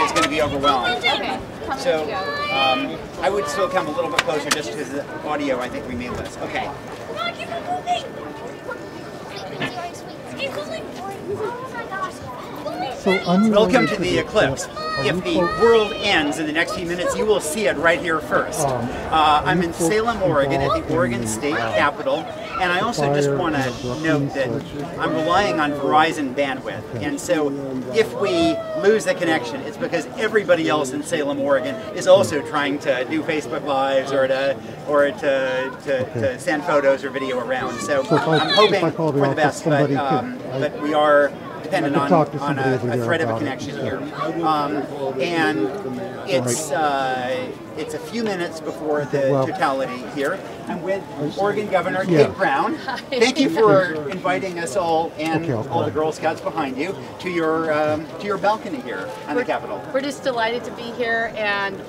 is going to be overwhelmed. Okay. So um, I would still come a little bit closer just because the audio, I think we need less. Okay. Come on, keep on moving. Keep moving. So Welcome to the eclipse. If the world ends in the next few minutes, you will see it right here first. Um, Uh, I'm in Salem, Oregon, at the Oregon State Capitol, and I also just want to note that? I'm relying on Verizon bandwidth, and so if we lose the connection, it's because everybody else in Salem, Oregon, is also trying to do Facebook Lives or to or to, to, to send photos or video around. So, I'm hoping for the the best, but, um, but we are dependent on, could talk to on a, a thread of a about it. connection here. Um, and it's uh, it's a few minutes before the Well- totality here. I'm with Oregon Governor Yeah. Kate Brown. Thank you for inviting us all and Okay, all the. Girl Scouts behind you to your um, to your balcony here on the Capitol. We're just delighted to be here and